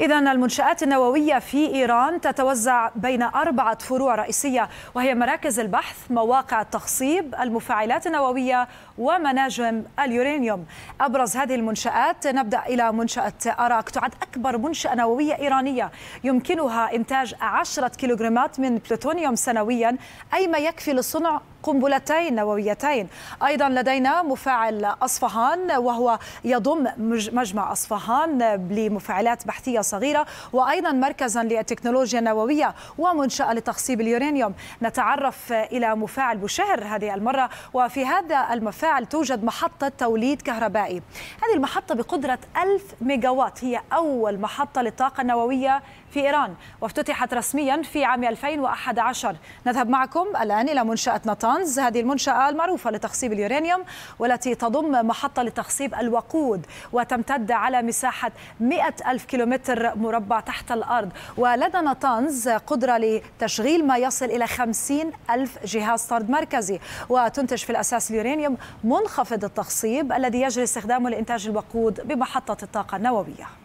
إذا المنشآت النووية في إيران تتوزع بين أربعة فروع رئيسية وهي مراكز البحث، مواقع التخصيب، المفاعلات النووية ومناجم اليورانيوم. أبرز هذه المنشآت نبدأ إلى منشأة أراك تعد أكبر منشأة نووية إيرانية يمكنها إنتاج عشرة كيلوغرامات من بلوتونيوم سنويا أي ما يكفي لصنع قنبلتين نوويتين. أيضا لدينا مفاعل أصفهان وهو يضم مجمع أصفهان لمفاعلات بحثية صغيرة وأيضا مركزا للتكنولوجيا النووية ومنشأة لتخصيب اليورانيوم نتعرف إلى مفاعل بوشهر هذه المرة وفي هذا المفاعل توجد محطة توليد كهربائي. هذه المحطة بقدرة 1000 ميجاوات هي أول محطة للطاقة النووية في إيران وافتتحت رسميا في عام 2011 نذهب معكم الآن إلى منشأة نطانز هذه المنشأة المعروفة لتخصيب اليورانيوم والتي تضم محطة لتخصيب الوقود وتمتد على مساحة 100 ألف كيلومتر مربع تحت الأرض. ولدى نطانز قدرة لتشغيل ما يصل إلى 50 ألف جهاز طرد مركزي. وتنتج في الأساس اليورانيوم منخفض التخصيب الذي يجري استخدامه لإنتاج الوقود بمحطة الطاقة النووية.